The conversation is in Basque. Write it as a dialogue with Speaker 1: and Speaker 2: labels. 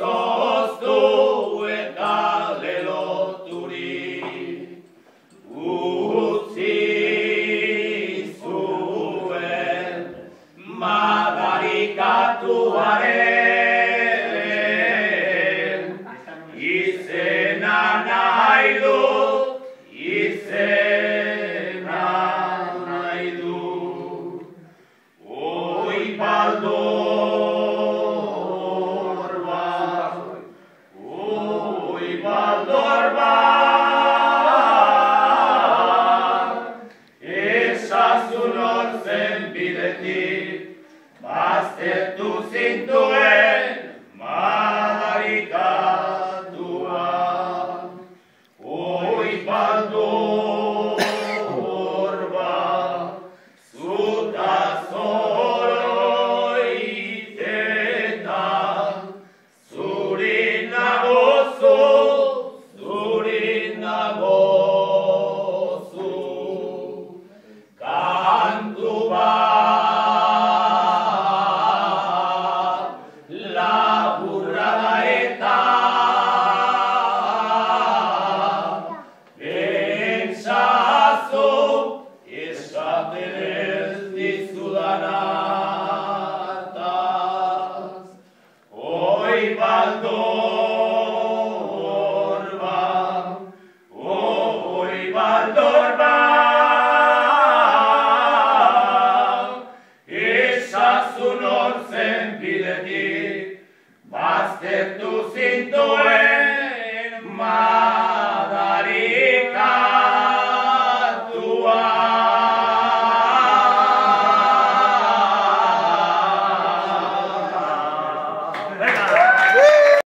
Speaker 1: hosto uedal le loturik uci suoa magarikatu Master, baste tu sin Baztertu zintuen, ma.